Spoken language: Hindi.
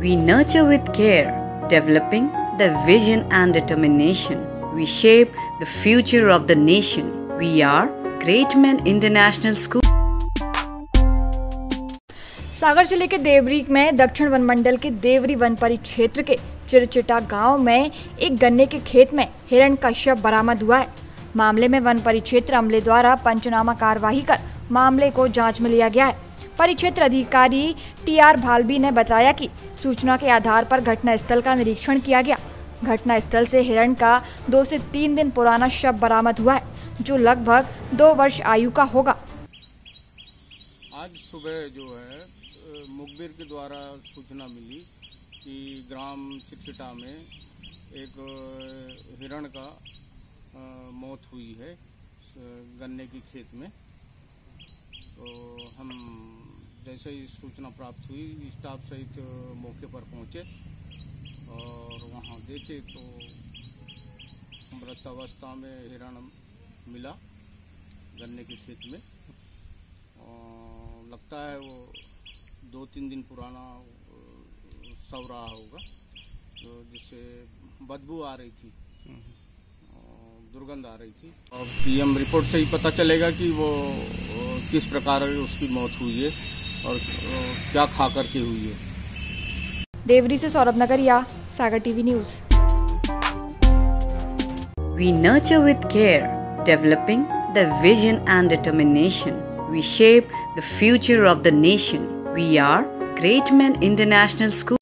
We nurture with care, developing the vision and determination. We shape the future of the nation. We are Great Men International School. सागर ज़िले के देवरी में दक्षिण वन मंडल के देवरी वन परिक्षेत्र के चिरचिटा गाँव में एक गन्ने के खेत में हिरण का शव बरामद हुआ है मामले में वन परिक्षेत्र अमले द्वारा पंचनामा कार्यवाही कर मामले को जाँच में लिया गया है परिक्षेत्र अधिकारी टी आर भालबी ने बताया कि सूचना के आधार पर घटना स्थल का निरीक्षण किया गया। घटना स्थल से हिरण का दो से तीन दिन पुराना शव बरामद हुआ है, जो लगभग दो वर्ष आयु का होगा। आज सुबह जो है मुखबिर के द्वारा सूचना मिली कि ग्राम चिटचिटा में एक हिरण का मौत हुई है गन्ने की खेत में। तो हम जैसे ही सूचना प्राप्त हुई, स्टाफ सहित मौके पर पहुँचे और वहाँ देखे तो मृत अवस्था में हिरण मिला गन्ने के खेत में। लगता है वो दो तीन दिन पुराना शव रहा होगा तो जिससे बदबू आ रही थी। दुर्गंध आ रही थी। और पीएम रिपोर्ट से ही पता चलेगा कि वो किस प्रकार उसकी मौत हुई है। और क्या खा करके हुई है? देवरी से सौरभ नगर या Sagar TV news. We nurture with care developing the vision and determination we shape the future of the nation we are great man international school